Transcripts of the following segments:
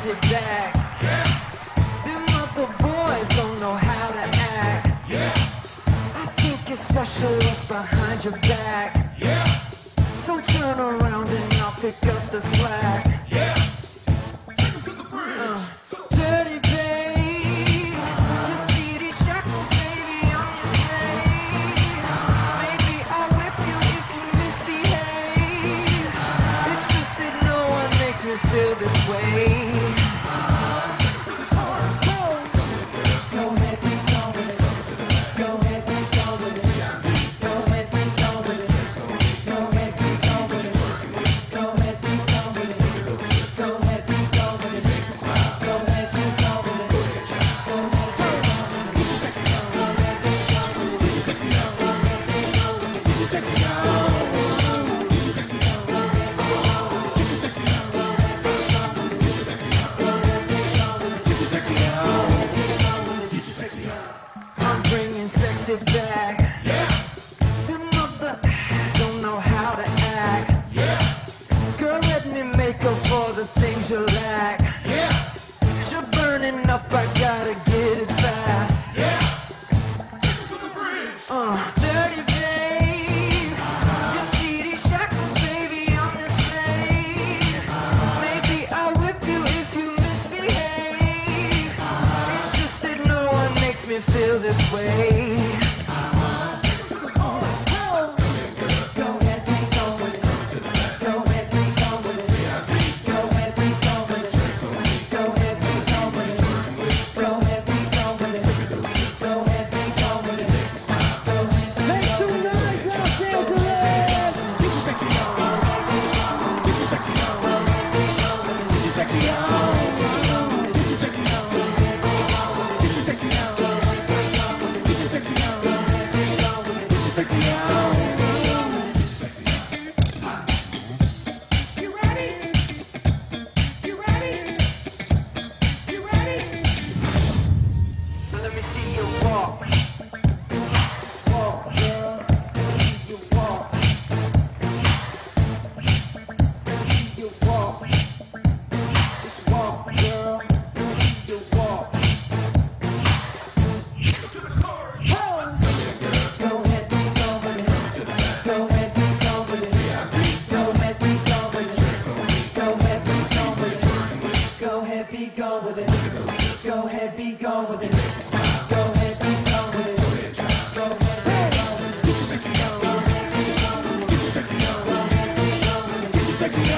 sexy back. Them other boys don't know how to act. I think it's special what's behind your back. So turn around and I'll pick up the slack. Uh, These shackles, baby, back. The mother don't know how to act. Yeah. Girl, let me make up for the things you lack. You're burning up, I gotta get it fast. Uh, dirty babe, you see these shackles, baby, I'm the slave. Maybe I'll whip you if you misbehave. It's just that no one makes me feel this way.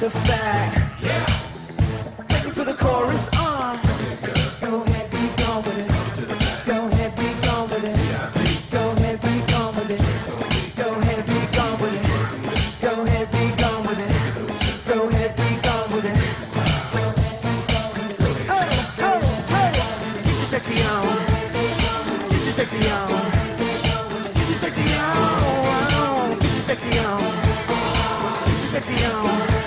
that's a fact. Yeah. Take it to the chorus, uh. Go ahead, be gone with it. Go ahead, be gone with it. Go ahead, be gone with it. Go ahead, be gone with it. Go ahead, be gone with it. Go ahead, be gone with it. Get your sexy on. Get your sexy on. Get your sexy on. Get your sexy on. Get your sexy on.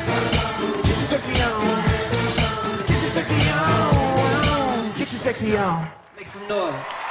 Sexy on. Get your sexy on. Get your sexy on. Make some noise.